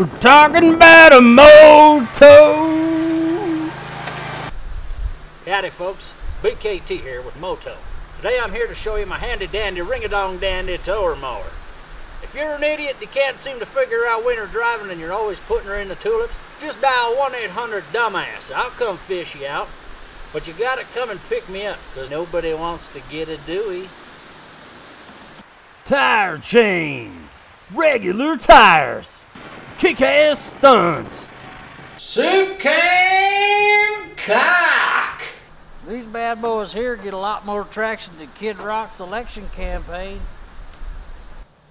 We're talking about a Mow Tow. Howdy folks, BKT here with Mow Tow. Today I'm here to show you my handy dandy ring-a-dong dandy tower mower. If you're an idiot that can't seem to figure out winter driving and you're always putting her in the tulips, just dial 1-800-DUMBASS. I'll come fish you out. But you gotta come and pick me up, because nobody wants to get a Dewey. Tire chains. Regular tires. Kick ass stunts. Soup can cock! These bad boys here get a lot more traction than Kid Rock's election campaign.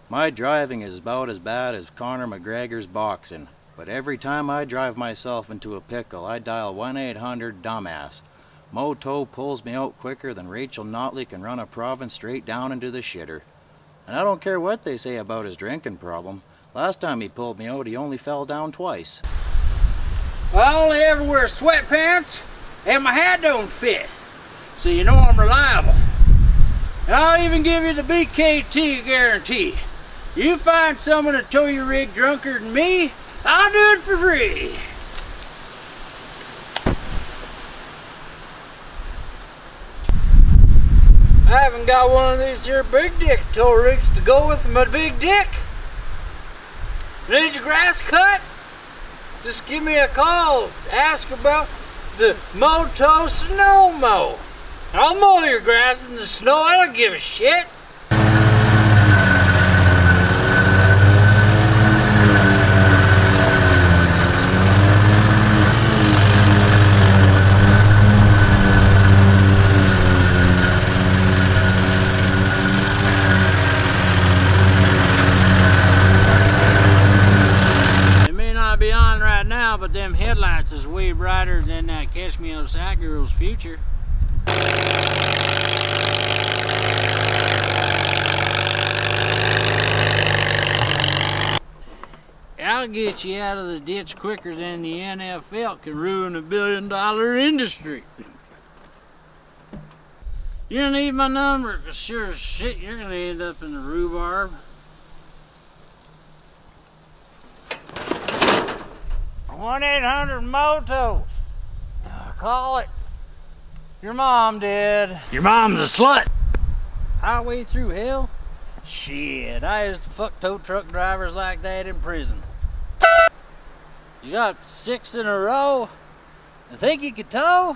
My driving is about as bad as Conor McGregor's boxing, but every time I drive myself into a pickle, I dial 1-800-DUMBASS. Mow Tow pulls me out quicker than Rachel Notley can run a province straight down into the shitter. And I don't care what they say about his drinking problem. Last time he pulled me out, he only fell down twice. I only ever wear sweatpants, and my hat don't fit. So you know I'm reliable. And I'll even give you the BKT guarantee. You find someone to tow your rig drunker than me, I'll do it for free. I haven't got one of these here big dick tow rigs to go with my big dick. Need your grass cut? Just give me a call. Ask about the Mow Tow Snow Mow. I'll mow your grass in the snow. I don't give a shit. But them headlights is way brighter than that Catch Me Outside Girl's future. I'll get you out of the ditch quicker than the NFL can ruin a billion dollar industry. You don't need my number, 'cause sure as shit you're gonna end up in the rhubarb. One eight hundred Mow Tow. Call it. Your mom did. Your mom's a slut. Highway through hell? Shit, I used to fuck tow truck drivers like that in prison. You got six in a row? You think you could tow?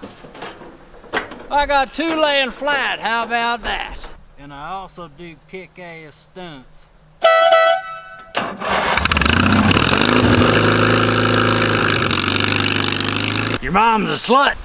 I got two laying flat, how about that? And I also do kick-ass stunts. Your mom's a slut.